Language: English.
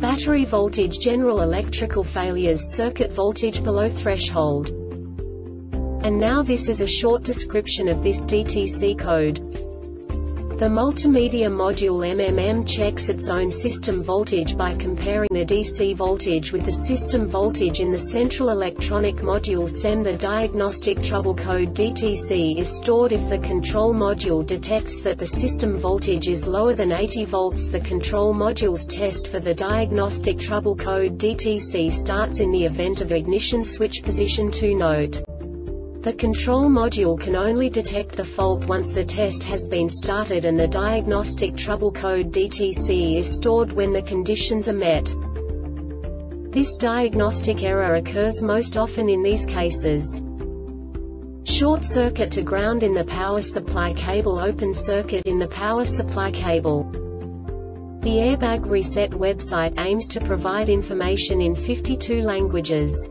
Battery voltage General electrical failures circuit voltage below threshold. And now this is a short description of this DTC code. The multimedia module MMM checks its own system voltage by comparing the DC voltage with the system voltage in the central electronic module CEM. The diagnostic trouble code DTC is stored if the control module detects that the system voltage is lower than 80 volts. The control module's test for the diagnostic trouble code DTC starts in the event of ignition switch position 2 note. The control module can only detect the fault once the test has been started and the diagnostic trouble code DTC is stored when the conditions are met. This diagnostic error occurs most often in these cases. Short circuit to ground in the power supply cable Open circuit in the power supply cable. The Airbag Reset website aims to provide information in 52 languages.